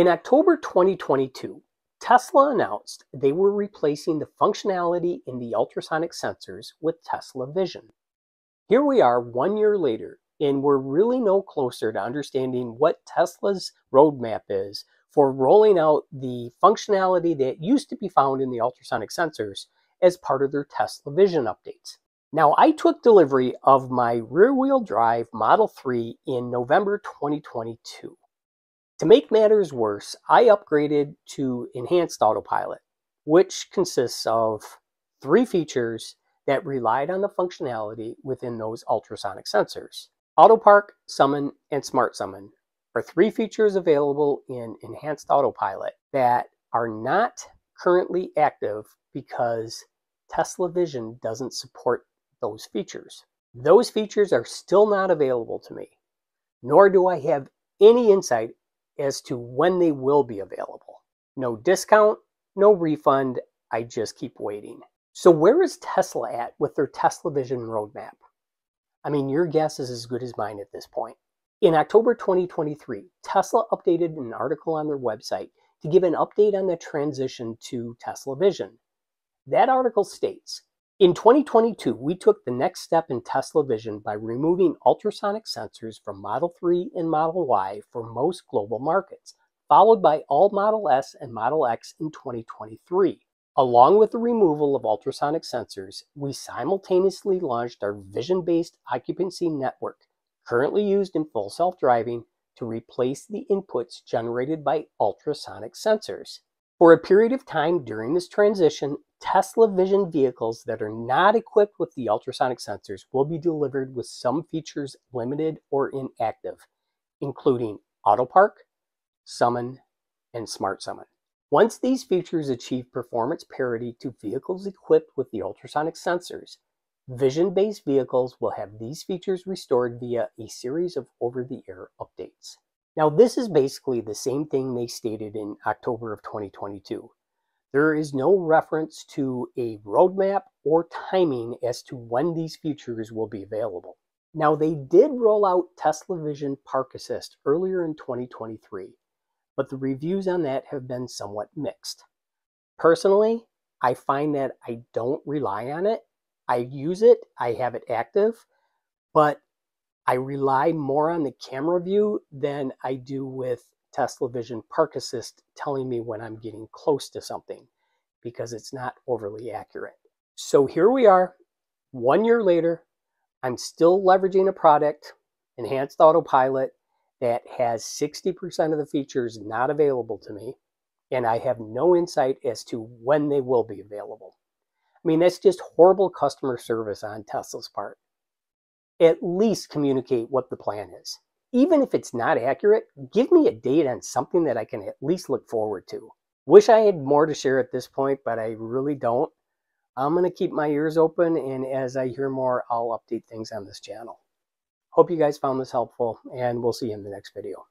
In October 2022, Tesla announced they were replacing the functionality in the ultrasonic sensors with Tesla Vision. Here we are one year later, and we're really no closer to understanding what Tesla's roadmap is for rolling out the functionality that used to be found in the ultrasonic sensors as part of their Tesla Vision updates. Now, I took delivery of my rear wheel drive Model 3 in November 2022. To make matters worse, I upgraded to Enhanced Autopilot, which consists of three features that relied on the functionality within those ultrasonic sensors. Auto Park, Summon, and Smart Summon are three features available in Enhanced Autopilot that are not currently active because Tesla Vision doesn't support those features. Those features are still not available to me, nor do I have any insight as to when they will be available. No discount, no refund, I just keep waiting. So, where is Tesla at with their Tesla Vision roadmap? I mean, your guess is as good as mine at this point. In October 2023, Tesla updated an article on their website to give an update on the transition to Tesla Vision. That article states In 2022, we took the next step in Tesla Vision by removing ultrasonic sensors from Model 3 and Model Y for most global markets, followed by all Model S and Model X in 2023. Along with the removal of ultrasonic sensors, we simultaneously launched our vision based occupancy network, currently used in full self driving, to replace the inputs generated by ultrasonic sensors. For a period of time during this transition, Tesla Vision vehicles that are not equipped with the ultrasonic sensors will be delivered with some features limited or inactive, including Auto Park, Summon, and Smart Summon. Once these features achieve performance parity to vehicles equipped with the ultrasonic sensors, vision-based vehicles will have these features restored via a series of over-the-air updates. Now, this is basically the same thing they stated in October of 2022. There is no reference to a roadmap or timing as to when these features will be available. Now, they did roll out Tesla Vision Park Assist earlier in 2023, but the reviews on that have been somewhat mixed. Personally, I find that I don't rely on it. I use it, I have it active, but I rely more on the camera view than I do with Tesla Vision Park Assist telling me when I'm getting close to something because it's not overly accurate. So here we are, one year later, I'm still leveraging a product, Enhanced Autopilot, that has 60% of the features not available to me, and I have no insight as to when they will be available. I mean, that's just horrible customer service on Tesla's part. At least communicate what the plan is even if it's not accurate, give me a date on something that I can at least look forward to. Wish I had more to share at this point, but I really don't. I'm going to keep my ears open, and as I hear more, I'll update things on this channel. Hope you guys found this helpful, and we'll see you in the next video.